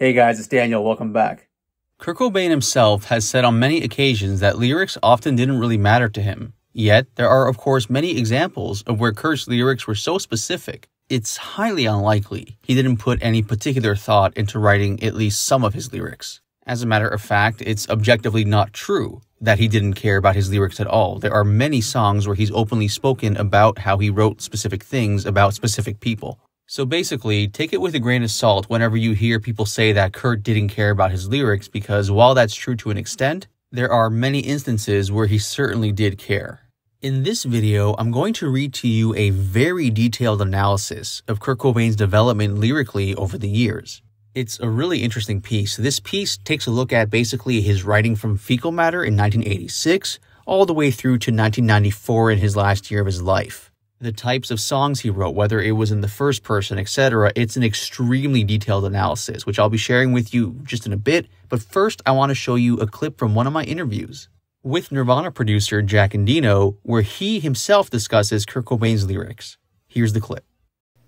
Hey guys, it's Daniel. Welcome back. Kurt Cobain himself has said on many occasions that lyrics often didn't really matter to him. Yet, there are of course many examples of where Kurt's lyrics were so specific, it's highly unlikely he didn't put any particular thought into writing at least some of his lyrics. As a matter of fact, it's objectively not true that he didn't care about his lyrics at all. There are many songs where he's openly spoken about how he wrote specific things about specific people. So basically, take it with a grain of salt whenever you hear people say that Kurt didn't care about his lyrics because while that's true to an extent, there are many instances where he certainly did care. In this video, I'm going to read to you a very detailed analysis of Kurt Cobain's development lyrically over the years. It's a really interesting piece. This piece takes a look at basically his writing from Fecal Matter in 1986 all the way through to 1994 in his last year of his life the types of songs he wrote, whether it was in the first person, etc. It's an extremely detailed analysis, which I'll be sharing with you just in a bit. But first, I want to show you a clip from one of my interviews with Nirvana producer Jack Endino, where he himself discusses Kurt Cobain's lyrics. Here's the clip.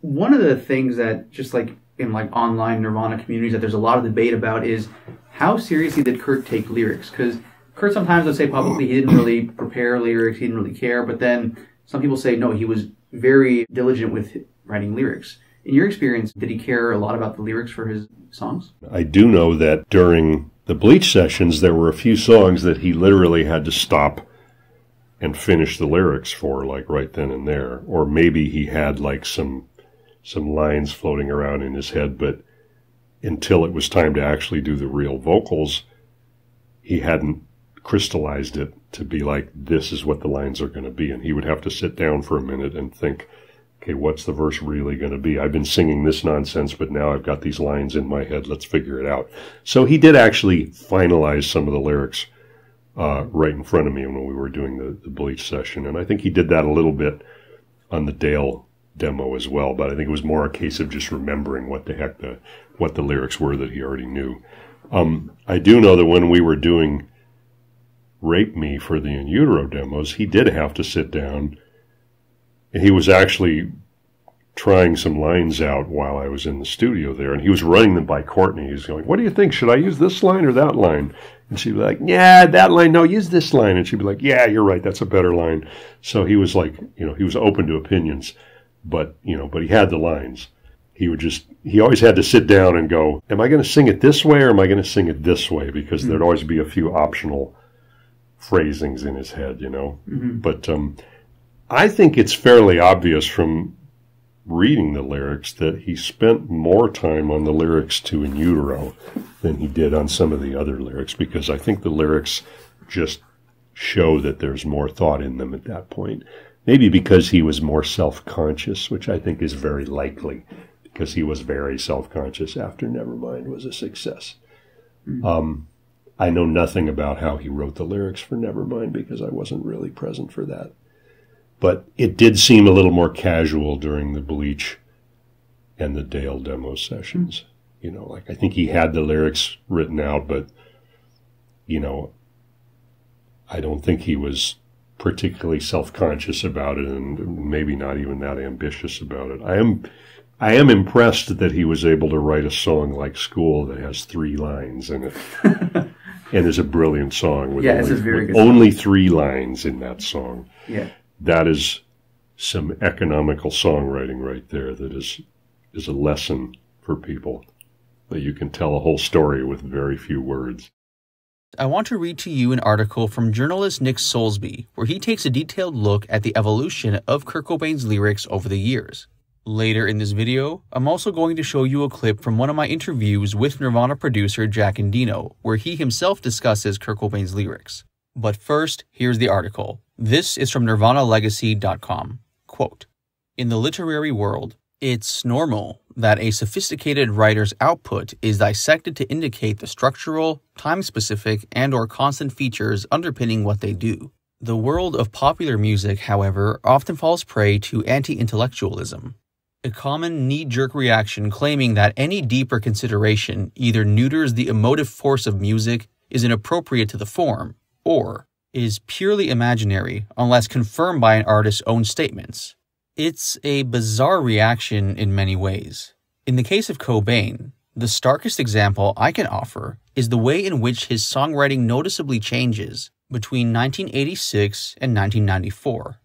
One of the things that just like in like online Nirvana communities that there's a lot of debate about is how seriously did Kurt take lyrics? Because Kurt sometimes would say publicly he didn't really prepare lyrics, he didn't really care, but then some people say no, he was very diligent with writing lyrics. In your experience, did he care a lot about the lyrics for his songs? I do know that during the Bleach sessions, there were a few songs that he literally had to stop and finish the lyrics for, like right then and there. Or maybe he had like some some lines floating around in his head, but until it was time to actually do the real vocals, he hadn't crystallized it to be like, this is what the lines are going to be. And he would have to sit down for a minute and think, okay, what's the verse really going to be? I've been singing this nonsense, but now I've got these lines in my head. Let's figure it out. So he did actually finalize some of the lyrics uh, right in front of me when we were doing the, the bleach session. And I think he did that a little bit on the Dale demo as well, but I think it was more a case of just remembering what the heck the what the lyrics were that he already knew. Um, I do know that when we were doing Rape Me for the In Utero demos, he did have to sit down. He was actually trying some lines out while I was in the studio there, and he was running them by Courtney. He's going, "What do you think? Should I use this line or that line?" And she'd be like, "Yeah, that line. No, use this line." And she'd be like, "Yeah, you're right. That's a better line." So he was like, you know, he was open to opinions, but you know, but he had the lines. He would just, he always had to sit down and go, "Am I going to sing it this way or am I going to sing it this way?" Because mm-hmm. there'd always be a few optional phrasings in his head, you know. Mm-hmm. But um, I think it's fairly obvious from reading the lyrics that he spent more time on the lyrics to In Utero than he did on some of the other lyrics because I think the lyrics just show that there's more thought in them at that point. Maybe because he was more self conscious, which I think is very likely because he was very self conscious after Nevermind was a success. Mm-hmm. Um, I know nothing about how he wrote the lyrics for Nevermind because I wasn't really present for that. But it did seem a little more casual during the Bleach and the Dale demo sessions. Hmm. You know, like I think he had the lyrics written out, but, you know, I don't think he was particularly self-conscious about it and maybe not even that ambitious about it. I am I am impressed that he was able to write a song like School that has three lines in it. and is a brilliant song with, yeah, only, with only three lines in that song. Yeah, that is some economical songwriting right there. That is is a lesson for people that you can tell a whole story with very few words. I want to read to you an article from journalist Nick Soulsby, where he takes a detailed look at the evolution of Kurt Cobain's lyrics over the years. Later in this video, I'm also going to show you a clip from one of my interviews with Nirvana producer Jack Endino, where he himself discusses Kurt Cobain's lyrics. But first, here's the article. This is from nirvanalegacy.com. Quote, In the literary world, it's normal that a sophisticated writer's output is dissected to indicate the structural, time-specific, and or constant features underpinning what they do. The world of popular music, however, often falls prey to anti-intellectualism, a common knee jerk reaction claiming that any deeper consideration either neuters the emotive force of music, is inappropriate to the form, or is purely imaginary unless confirmed by an artist's own statements. It's a bizarre reaction in many ways. In the case of Cobain, The starkest example I can offer is the way in which his songwriting noticeably changes between 1986 and 1994.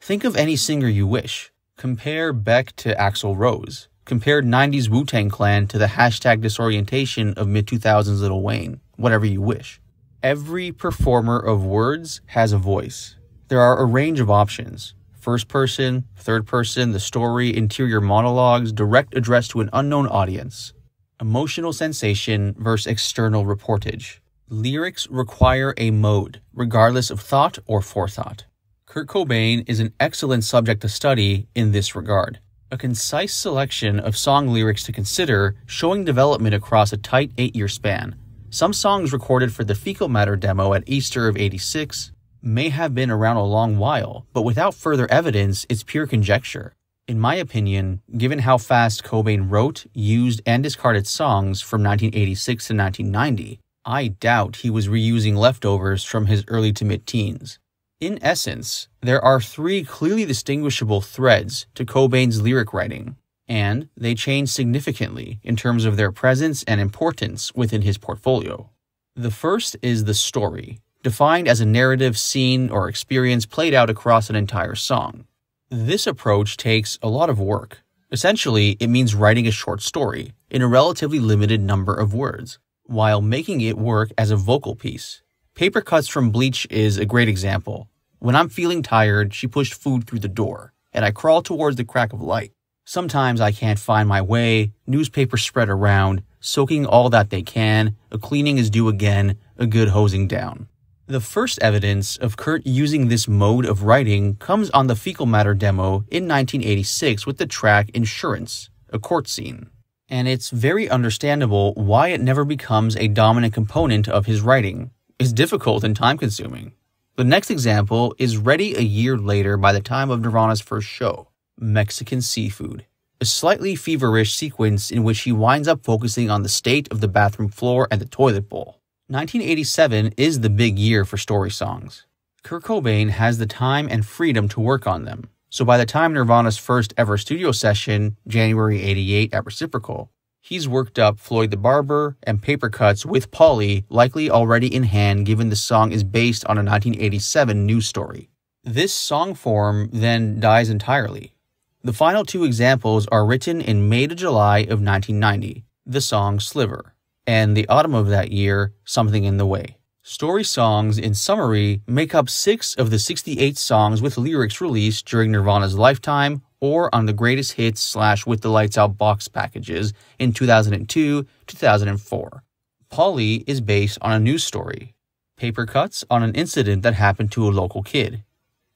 Think of any singer you wish. Compare Beck to Axl Rose. Compare 90s Wu Tang Clan to the hashtag disorientation of mid 2000s Lil Wayne. Whatever you wish. Every performer of words has a voice. There are a range of options first person, third person, the story, interior monologues, direct address to an unknown audience. Emotional sensation versus external reportage. Lyrics require a mode, regardless of thought or forethought. Kurt Cobain is an excellent subject to study in this regard. A concise selection of song lyrics to consider, showing development across a tight eight year span. Some songs recorded for the Fecal Matter demo at Easter of 86 may have been around a long while, but without further evidence, it's pure conjecture. In my opinion, given how fast Cobain wrote, used, and discarded songs from 1986 to 1990, I doubt he was reusing leftovers from his early to mid teens. In essence, there are three clearly distinguishable threads to Cobain's lyric writing, and they change significantly in terms of their presence and importance within his portfolio. The first is the story, defined as a narrative, scene, or experience played out across an entire song. This approach takes a lot of work. Essentially, it means writing a short story in a relatively limited number of words, while making it work as a vocal piece. Paper Cuts from Bleach is a great example. When I'm feeling tired, she pushed food through the door, and I crawl towards the crack of light. Sometimes I can't find my way, newspapers spread around, soaking all that they can, a cleaning is due again, a good hosing down. The first evidence of Kurt using this mode of writing comes on the Fecal Matter demo in 1986 with the track Insurance, a court scene. And it's very understandable why it never becomes a dominant component of his writing. It's difficult and time consuming. The next example is ready a year later by the time of Nirvana's first show Mexican Seafood, a slightly feverish sequence in which he winds up focusing on the state of the bathroom floor and the toilet bowl. 1987 is the big year for story songs. Kurt Cobain has the time and freedom to work on them. So by the time Nirvana's first ever studio session, January 88 at Reciprocal, he's worked up Floyd the Barber and Paper Cuts with Polly likely already in hand given the song is based on a 1987 news story. This song form then dies entirely. The final two examples are written in May to July of 1990, the song Sliver and the autumn of that year, Something in the Way. Story songs, in summary, make up six of the 68 songs with lyrics released during Nirvana's lifetime or on the greatest hits slash with the lights out box packages in 2002 2004. Polly is based on a news story. Paper Cuts on an incident that happened to a local kid.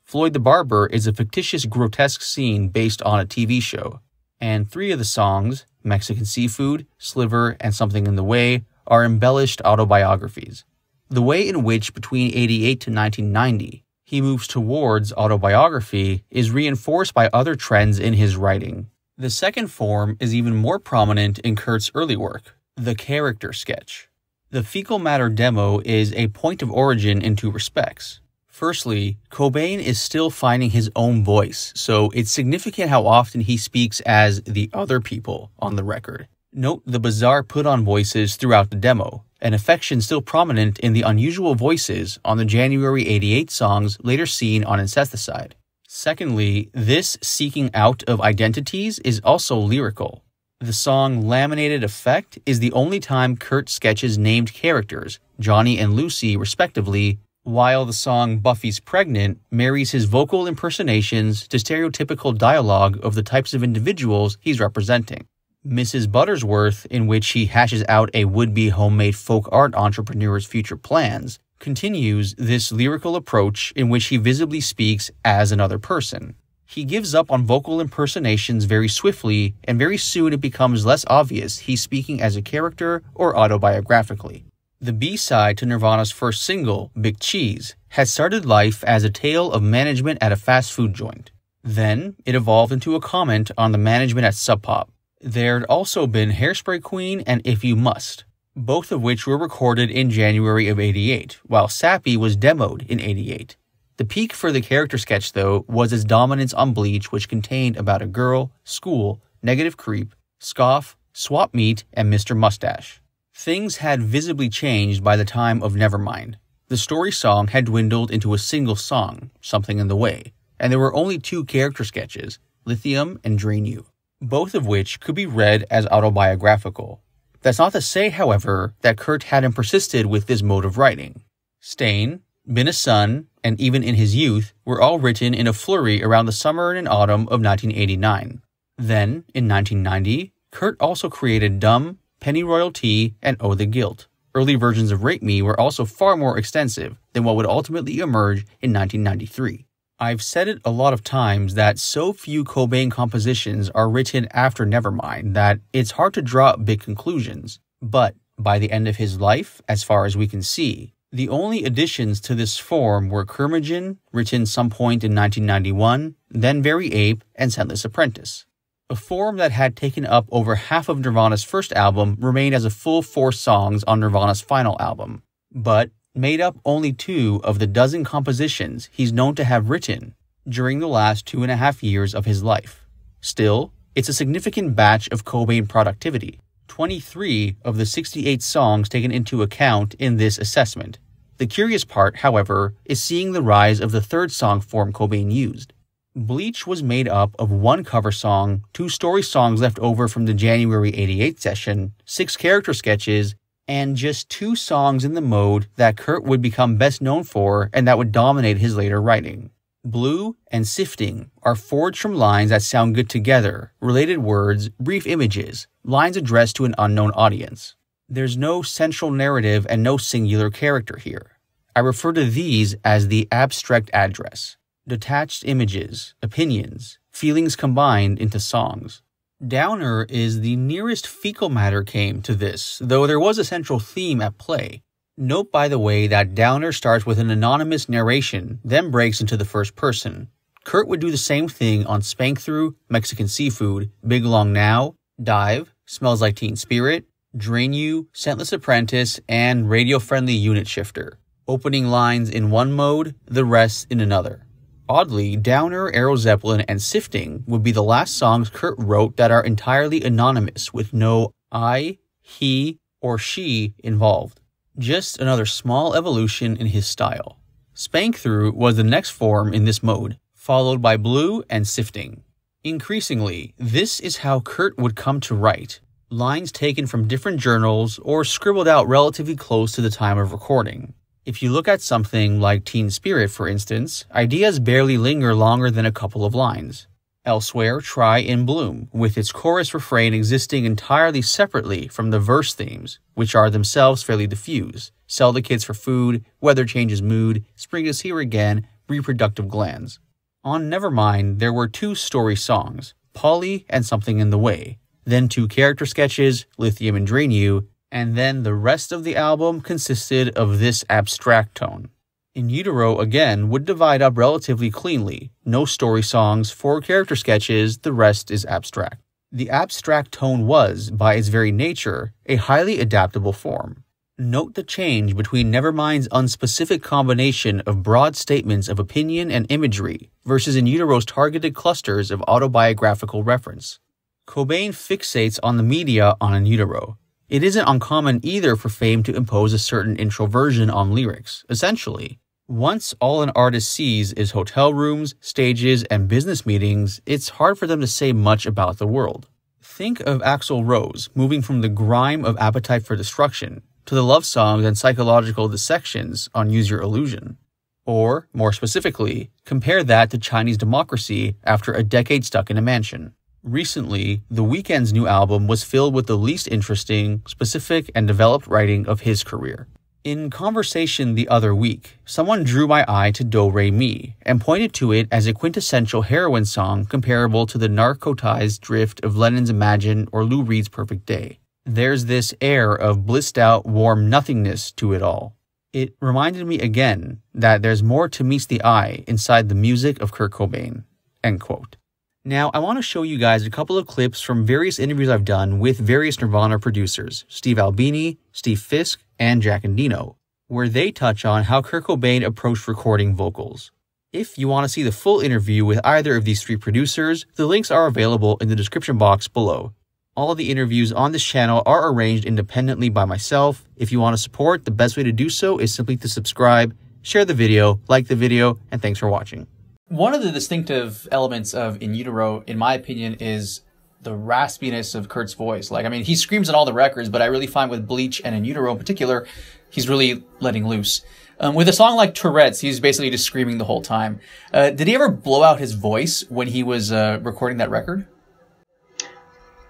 Floyd the Barber is a fictitious grotesque scene based on a TV show. And three of the songs, Mexican Seafood, Sliver, and Something in the Way are embellished autobiographies. The way in which, between 88 to 1990, he moves towards autobiography is reinforced by other trends in his writing. The second form is even more prominent in Kurt's early work, the character sketch. The Fecal Matter demo is a point of origin in two respects. Firstly, Cobain is still finding his own voice, so it's significant how often he speaks as the other people on the record. Note the bizarre put on voices throughout the demo, an affection still prominent in the unusual voices on the January 88 songs later seen on Incesticide. Secondly, this seeking out of identities is also lyrical. The song Laminated Effect is the only time Kurt sketches named characters, Johnny and Lucy, respectively, while the song Buffy's Pregnant marries his vocal impersonations to stereotypical dialogue of the types of individuals he's representing. Mrs. Buttersworth, in which he hashes out a would be homemade folk art entrepreneur's future plans, continues this lyrical approach in which he visibly speaks as another person. He gives up on vocal impersonations very swiftly, and very soon it becomes less obvious he's speaking as a character or autobiographically. The B side to Nirvana's first single, Big Cheese, had started life as a tale of management at a fast food joint. Then it evolved into a comment on the management at Sub Pop. There'd also been Hairspray Queen and If You Must, both of which were recorded in January of 88, while Sappy was demoed in 88. The peak for the character sketch, though, was its dominance on Bleach, which contained about a girl, school, negative creep, scoff, Swap Meet, and Mr. Moustache. Things had visibly changed by the time of Nevermind. The story song had dwindled into a single song, Something in the Way, and there were only two character sketches, Lithium and Drain You, both of which could be read as autobiographical. That's not to say, however, that Kurt hadn't persisted with this mode of writing. Stain, Been a Son, and even in his youth were all written in a flurry around the summer and autumn of 1989. Then, in 1990, Kurt also created Dumb, Pennyroyal Tea, and Oh the Guilt. Early versions of Rape Me were also far more extensive than what would ultimately emerge in 1993. I've said it a lot of times that so few Cobain compositions are written after Nevermind that it's hard to draw big conclusions. But by the end of his life, as far as we can see, the only additions to this form were Curmudgeon, written some point in 1991, then Very Ape, and Scentless Apprentice. A form that had taken up over half of Nirvana's first album remained as a full four songs on Nirvana's final album, but made up only two of the dozen compositions he's known to have written during the last two and a half years of his life. Still, it's a significant batch of Cobain productivity. 23 of the 68 songs taken into account in this assessment, the curious part, however, is seeing the rise of the third song form Cobain used. Bleach was made up of one cover song, two story songs left over from the January 88 session, six character sketches, and just two songs in the mode that Kurt would become best known for and that would dominate his later writing. Blew and Sifting are forged from lines that sound good together, related words, brief images, lines addressed to an unknown audience. There's no central narrative and no singular character here. I refer to these as the abstract address detached images, opinions, feelings combined into songs. Downer is the nearest fecal matter came to this, though there was a central theme at play. Note, by the way, that Downer starts with an anonymous narration, then breaks into the first person. Kurt would do the same thing on Spank Through, Mexican Seafood, Big Long Now, Dive, Smells Like Teen Spirit, Drain You, Scentless Apprentice, and Radio Friendly Unit Shifter, opening lines in one mode, the rest in another. Oddly, Downer, Aero Zeppelin, and Sifting would be the last songs Kurt wrote that are entirely anonymous with no I, he, or she involved. Just another small evolution in his style. Spank Through was the next form in this mode, followed by Blew and Sifting. Increasingly, this is how Kurt would come to write, lines taken from different journals or scribbled out relatively close to the time of recording. If you look at something like Teen Spirit, for instance, ideas barely linger longer than a couple of lines. Elsewhere, try In Bloom, with its chorus refrain existing entirely separately from the verse themes, which are themselves fairly diffuse. Sell the kids for food, weather changes mood, spring is here again, reproductive glands. On Nevermind, there were two story songs, Polly and Something in the Way, then two character sketches, Lithium and Drain You, and then the rest of the album consisted of this abstract tone. In Utero, again, would divide up relatively cleanly. No story songs, four character sketches, the rest is abstract. The abstract tone was, by its very nature, a highly adaptable form. Note the change between Nevermind's unspecific combination of broad statements of opinion and imagery versus In Utero's targeted clusters of autobiographical reference. Cobain fixates on the media on In Utero. It isn't uncommon either for fame to impose a certain introversion on lyrics. Essentially, once all an artist sees is hotel rooms, stages, and business meetings, it's hard for them to say much about the world. Think of Axl Rose moving from the grime of Appetite for Destruction to the love songs and psychological dissections on Use Your Illusion. Or, more specifically, compare that to Chinese democracy after a decade stuck in a mansion. Recently, The Weeknd's new album was filled with the least interesting, specific, and developed writing of his career. In conversation the other week, someone drew my eye to Do Re Mi and pointed to it as a quintessential heroin song comparable to the narcotized drift of Lennon's Imagine or Lou Reed's Perfect Day. There's this air of blissed out, warm nothingness to it all. It reminded me again that there's more to meet the eye inside the music of Kurt Cobain. End quote. Now, I want to show you guys a couple of clips from various interviews I've done with various Nirvana producers, Steve Albini, Steve Fisk, and Jack Endino, where they touch on how Kurt Cobain approached recording vocals. If you want to see the full interview with either of these three producers, the links are available in the description box below. All of the interviews on this channel are arranged independently by myself. If you want to support, the best way to do so is simply to subscribe, share the video, like the video, and thanks for watching. One of the distinctive elements of In Utero, in my opinion, is the raspiness of Kurt's voice. Like, I mean, he screams at all the records, but I really find with Bleach and In Utero in particular, he's really letting loose. Um, with a song like Tourette's, he's basically just screaming the whole time. Uh, did he ever blow out his voice when he was uh, recording that record?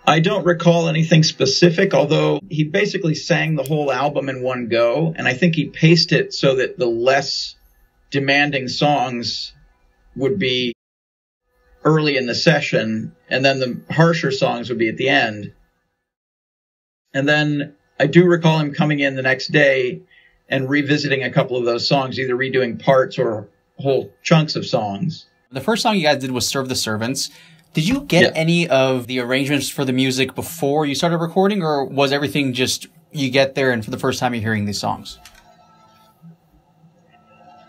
I don't recall anything specific, although he basically sang the whole album in one go, and I think he paced it so that the less demanding songs would be early in the session, and then the harsher songs would be at the end. And then I do recall him coming in the next day and revisiting a couple of those songs, either redoing parts or whole chunks of songs. The first song you guys did was Serve the Servants. Did you get Yeah. any of the arrangements for the music before you started recording, or was everything just you get there and for the first time you're hearing these songs?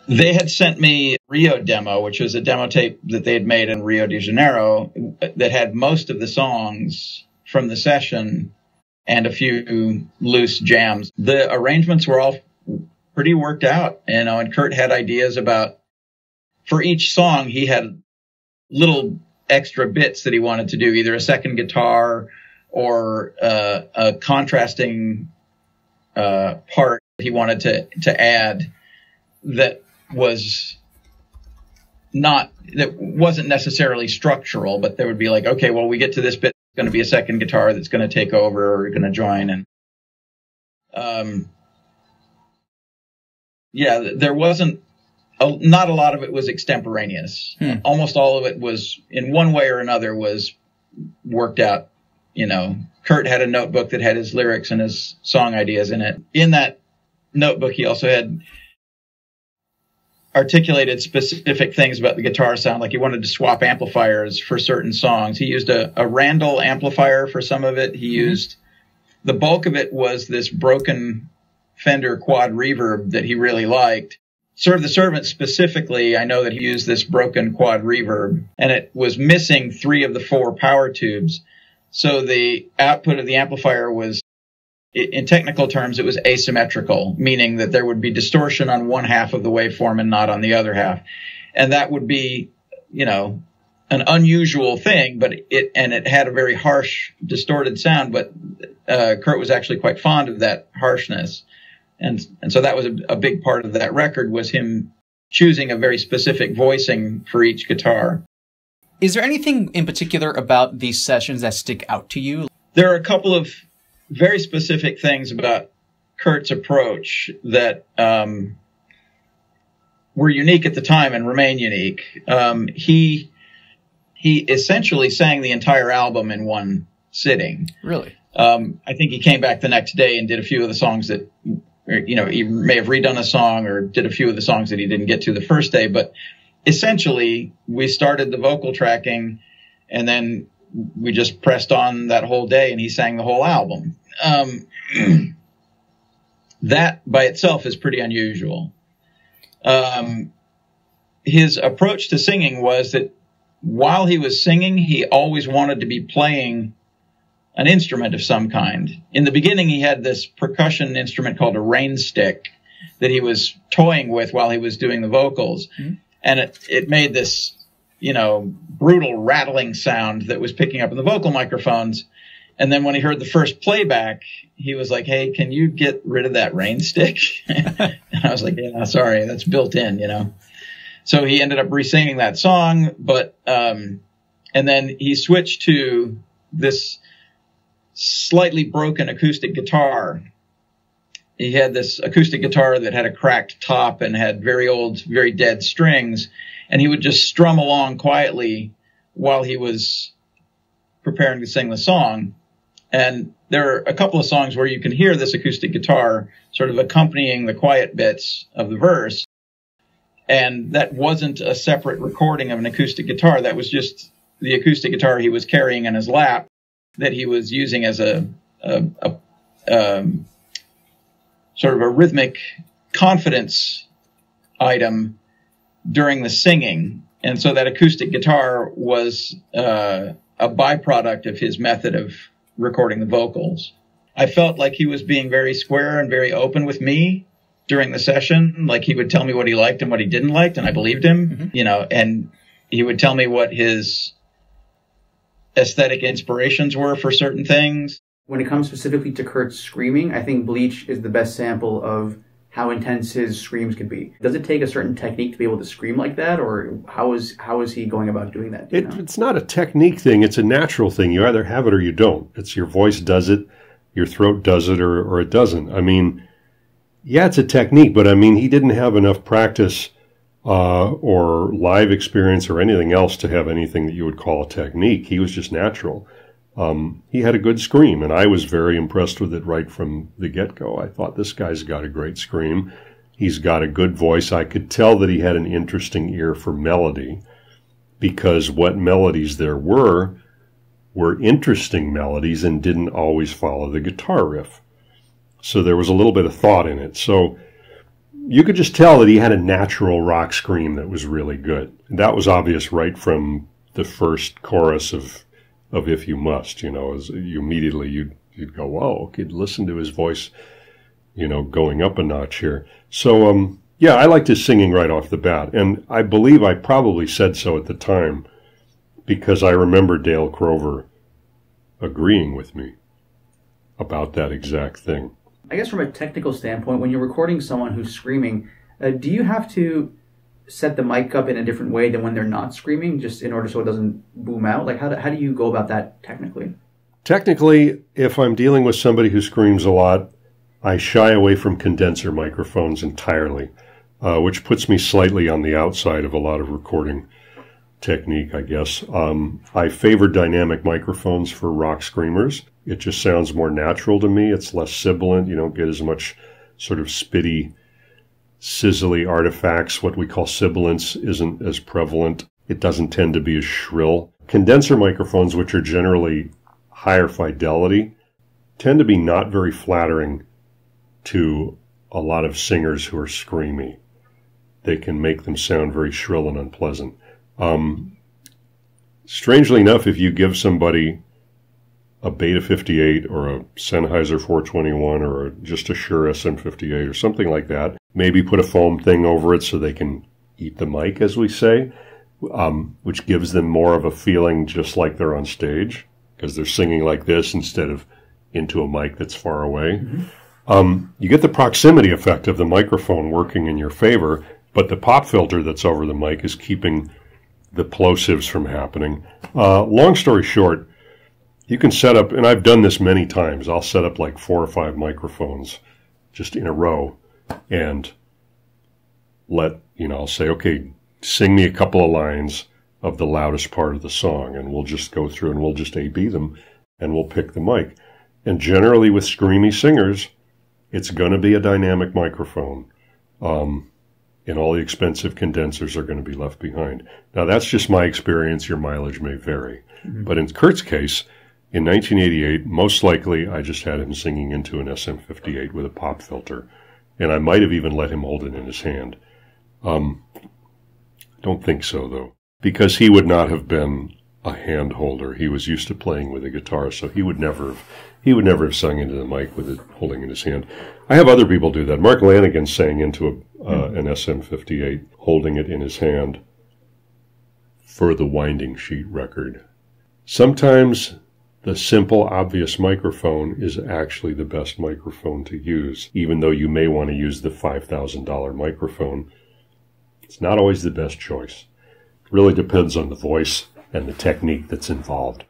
They had sent me Rio demo, which was a demo tape that they had made in Rio de Janeiro that had most of the songs from the session and a few loose jams. The arrangements were all pretty worked out, you know, and Kurt had ideas about for each song he had little extra bits that he wanted to do, either a second guitar or uh, a contrasting uh, part he wanted to to add that was not that wasn't necessarily structural, but there would be like, okay, well, we get to this bit, it's going to be a second guitar that's going to take over or going to join, and um, yeah, there wasn't a, not a lot of it was extemporaneous. Hmm. Almost all of it was in one way or another was worked out. You know, Kurt had a notebook that had his lyrics and his song ideas in it. In that notebook, he also had articulated specific things about the guitar sound. Like he wanted to swap amplifiers for certain songs. He used a, a Randall amplifier for some of it. He mm-hmm. used the bulk of it was this broken Fender quad reverb that he really liked. Serve the Servant specifically, I know that he used this broken quad reverb and it was missing three of the four power tubes. So the output of the amplifier was in technical terms, it was asymmetrical, meaning that there would be distortion on one half of the waveform and not on the other half. And that would be, you know, an unusual thing, but it, and it had a very harsh, distorted sound, but, uh, Kurt was actually quite fond of that harshness. And, and so that was a, a big part of that record was him choosing a very specific voicing for each guitar. Is there anything in particular about these sessions that stick out to you? there are a couple of very specific things about Kurt's approach that um, were unique at the time and remain unique. Um, he he essentially sang the entire album in one sitting. Really? Um, I think he came back the next day and did a few of the songs that, you know, he may have redone a song or did a few of the songs that he didn't get to the first day. But essentially, we started the vocal tracking and then we just pressed on that whole day and he sang the whole album. Um, that by itself is pretty unusual. Um, his approach to singing was that while he was singing, he always wanted to be playing an instrument of some kind. In the beginning, he had this percussion instrument called a rain stick that he was toying with while he was doing the vocals. And it, it made this, you know, brutal rattling sound that was picking up in the vocal microphones. And then when he heard the first playback, he was like, Hey, can you get rid of that rain stick? and I was like, Yeah, sorry, that's built in, you know. So he ended up re-singing that song, but, um, and then he switched to this slightly broken acoustic guitar. He had this acoustic guitar that had a cracked top and had very old, very dead strings, and he would just strum along quietly while he was preparing to sing the song. And there are a couple of songs where you can hear this acoustic guitar sort of accompanying the quiet bits of the verse. And that wasn't a separate recording of an acoustic guitar. That was just the acoustic guitar he was carrying in his lap that he was using as a, a, a um, sort of a rhythmic confidence item during the singing. And so that acoustic guitar was uh, a byproduct of his method of recording the vocals. I felt like he was being very square and very open with me during the session. Like he would tell me what he liked and what he didn't like, and I believed him, mm-hmm. you know, and he would tell me what his aesthetic inspirations were for certain things. When it comes specifically to Kurt's screaming, I think Bleach is the best sample of how intense his screams could be. Does it take a certain technique to be able to scream like that, or how is how is he going about doing that? It, it's not a technique thing; it's a natural thing. You either have it or you don't. It's your voice does it, your throat does it, or or it doesn't. I mean, yeah, it's a technique, but I mean, he didn't have enough practice uh, or live experience or anything else to have anything that you would call a technique. He was just natural. Um, he had a good scream, and I was very impressed with it right from the get go. I thought this guy's got a great scream. He's got a good voice. I could tell that he had an interesting ear for melody because what melodies there were were interesting melodies and didn't always follow the guitar riff. So there was a little bit of thought in it. So you could just tell that he had a natural rock scream that was really good. That was obvious right from the first chorus of of If You Must, you know, as you immediately you'd you'd go, Whoa, could listen to his voice, you know, going up a notch here. So um yeah, I liked his singing right off the bat. And I believe I probably said so at the time because I remember Dale Crover agreeing with me about that exact thing. I guess from a technical standpoint, when you're recording someone who's screaming, uh, do you have to set the mic up in a different way than when they're not screaming, just in order so it doesn't boom out? Like, how do, how do you go about that technically? Technically, if I'm dealing with somebody who screams a lot, I shy away from condenser microphones entirely, uh, which puts me slightly on the outside of a lot of recording technique, I guess. Um, I favor dynamic microphones for rock screamers. It just sounds more natural to me. It's less sibilant. You don't get as much sort of spitty, sizzly artifacts. What we call sibilance isn't as prevalent. It doesn't tend to be as shrill. Condenser microphones, which are generally higher fidelity, tend to be not very flattering to a lot of singers who are screamy. They can make them sound very shrill and unpleasant. Um, strangely enough, if you give somebody a Beta 58 or a Sennheiser 421 or just a Shure SM58 or something like that, maybe put a foam thing over it so they can eat the mic, as we say, um, which gives them more of a feeling just like they're on stage because they're singing like this instead of into a mic that's far away. Mm-hmm. Um, you get the proximity effect of the microphone working in your favor, but the pop filter that's over the mic is keeping the plosives from happening. Uh, long story short, you can set up, and I've done this many times. I'll set up like four or five microphones just in a row and let, you know, I'll say, okay, sing me a couple of lines of the loudest part of the song, and we'll just go through and we'll just A B them and we'll pick the mic. And generally with screamy singers, it's going to be a dynamic microphone. Um, and all the expensive condensers are going to be left behind. Now, that's just my experience. Your mileage may vary. Mm-hmm. But in Kurt's case, in 1988, most likely I just had him singing into an SM58 with a pop filter. And I might have even let him hold it in his hand. Um, don't think so, though, because he would not have been a hand holder. He was used to playing with a guitar, so he would never have, he would never have sung into the mic with it holding in his hand. I have other people do that. Mark Lanegan sang into a, uh, hmm. an SM58 holding it in his hand for the Winding Sheet record. Sometimes the simple, obvious microphone is actually the best microphone to use, even though you may want to use the $5,000 microphone. It's not always the best choice. It really depends on the voice and the technique that's involved.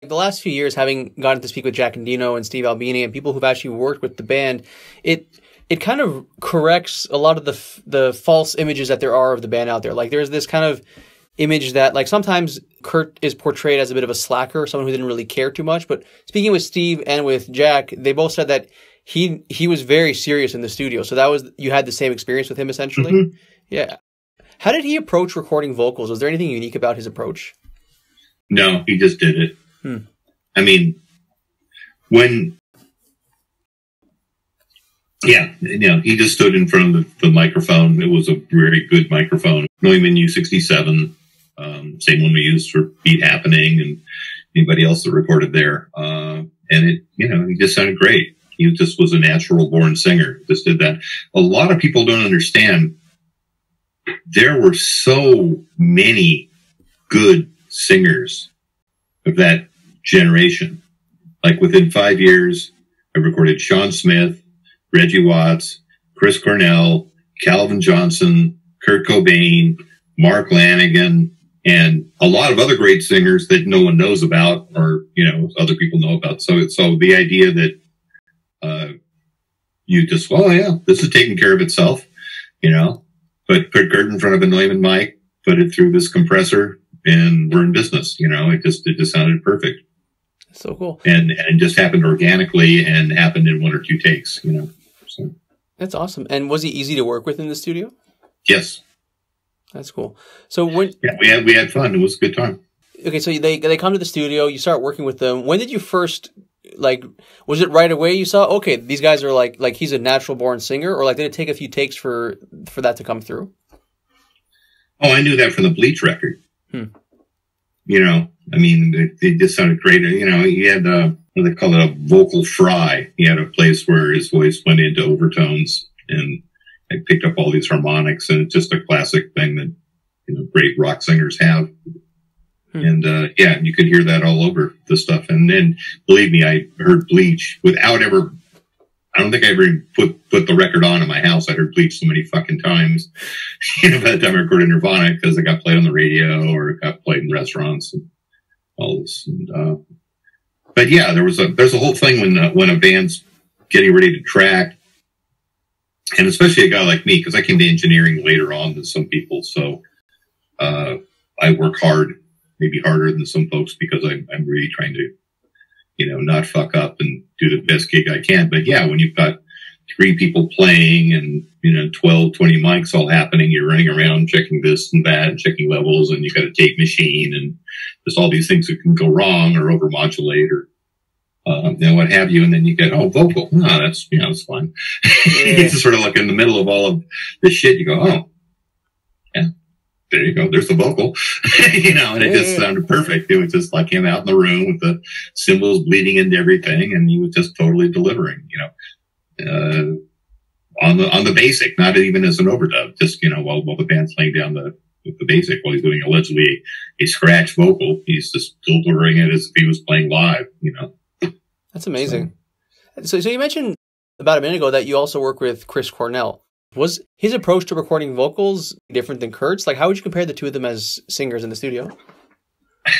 The last few years, having gotten to speak with Jack Endino and Steve Albini and people who've actually worked with the band, it it kind of corrects a lot of the the false images that there are of the band out there. Like there's this kind of image that like sometimes Kurt is portrayed as a bit of a slacker, someone who didn't really care too much. But speaking with Steve and with Jack, they both said that he he was very serious in the studio. So that was you had the same experience with him essentially. Mm-hmm. Yeah. How did he approach recording vocals? Was there anything unique about his approach? No, he just did it. Hmm. I mean, when yeah, you know, he just stood in front of the, the microphone. It was a very good microphone. Neumann U67, um, same one we used for Beat Happening and, anybody else that recorded there. Uh, and it, you know, he just sounded great. He just was a natural born singer. Just did that. A lot of people don't understand. There were so many good singers of that generation. Like within five years, I recorded Shawn Smith, Reggie Watts, Chris Cornell, Calvin Johnson, Kurt Cobain, Mark Lanegan, and a lot of other great singers that no one knows about or, you know, other people know about. So, so the idea that, uh, you just, well, yeah, this is taking care of itself, you know, but put Kurt in front of a Neumann mic, put it through this compressor and we're in business, you know, it just, it just sounded perfect. So cool. And, and just happened organically and happened in one or two takes, you know, so. That's awesome. And was he easy to work with in the studio? Yes. That's cool. So when yeah, we had we had fun. It was a good time. Okay, so they they come to the studio. You start working with them. When did you first like? Was it right away you saw? Okay, these guys are like like he's a natural born singer, or like did it take a few takes for for that to come through? Oh, I knew that from the Bleach record. Hmm. You know, I mean, it, it, just sounded great. You know, he had uh, what they call it a vocal fry. He had a place where his voice went into overtones and I picked up all these harmonics and it's just a classic thing that, you know, great rock singers have. Hmm. And, uh, yeah, you could hear that all over the stuff. And then believe me, I heard Bleach without ever, I don't think I ever put, put the record on in my house. I heard Bleach so many fucking times, you know, by the time I recorded Nirvana because it got played on the radio or it got played in restaurants and all this. And, uh, but yeah, there was a, there's a whole thing when, uh, when a band's getting ready to track and especially a guy like me, because I came to engineering later on than some people. So, uh, I work hard, maybe harder than some folks because I'm, I'm really trying to, you know, not fuck up and do the best gig I can. But yeah, when you've got three people playing and, you know, 12, 20 mics all happening, you're running around checking this and that and checking levels and you've got a tape machine and there's all these things that can go wrong or overmodulate or, um, and what have you. And then you get, oh, vocal. Oh, that's, you know, it's fun. Yeah. you just sort of look in the middle of all of this shit. You go, oh, yeah, there you go. There's the vocal, you know, and it just sounded perfect. It was just like him out in the room with the cymbals bleeding into everything. And he was just totally delivering, you know, uh, on the, on the basic, not even as an overdub, just, you know, while, while the band's laying down the, the basic while he's doing allegedly a, a scratch vocal. He's just delivering it as if he was playing live, you know. That's amazing. So, so, so you mentioned about a minute ago that you also work with Chris Cornell. Was his approach to recording vocals different than Kurt's? Like, how would you compare the two of them as singers in the studio?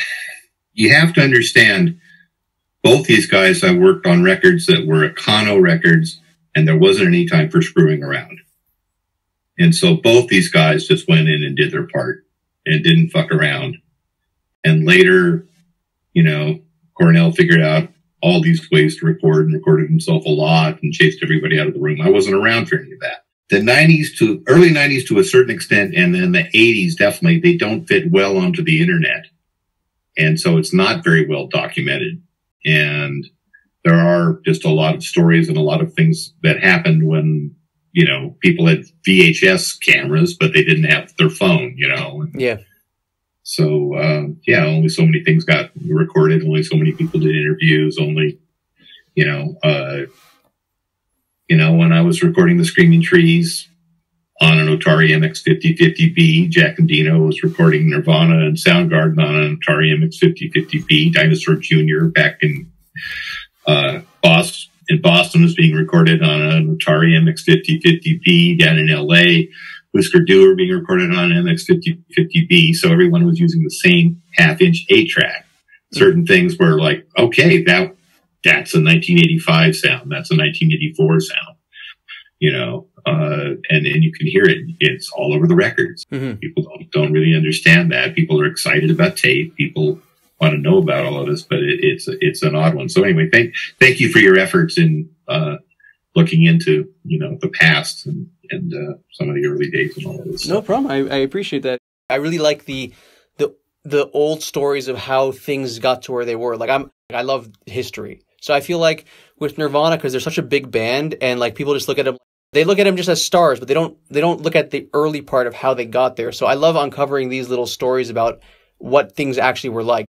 You have to understand both these guys I worked on records that were Econo records, and there wasn't any time for screwing around. And so both these guys just went in and did their part and didn't fuck around. And later, you know, Cornell figured out all these ways to record and recorded himself a lot and chased everybody out of the room. I wasn't around for any of that. The 90s to early 90s to a certain extent, and then the 80s definitely, they don't fit well onto the internet. And so it's not very well documented. And there are just a lot of stories and a lot of things that happened when, you know, people had VHS cameras, but they didn't have their phone, you know. Yeah. So uh, yeah, only so many things got recorded. Only so many people did interviews. Only you know, uh, you know, when I was recording the Screaming Trees on an Otari MX 5050B, Jack Endino was recording Nirvana and Soundgarden on an Otari MX 5050B. Dinosaur Jr. back in uh, Boston, in Boston was being recorded on an Otari MX 5050B down in LA. Husker Du were being recorded on MX5050B, so everyone was using the same half inch eight track. Certain things were like, okay, that that's a 1985 sound, that's a 1984 sound, you know, uh, and and you can hear it. It's all over the records. Mm-hmm. People don't don't really understand that. People are excited about tape. People want to know about all of this, but it, it's it's an odd one. So anyway, thank thank you for your efforts in uh, looking into you know the past and and uh, some of the early days and all of this. No problem. I, I appreciate that. I really like the the the old stories of how things got to where they were. Like I'm I love history. So I feel like with Nirvana because they're such a big band and like people just look at them they look at them just as stars, but they don't they don't look at the early part of how they got there. So I love uncovering these little stories about what things actually were like.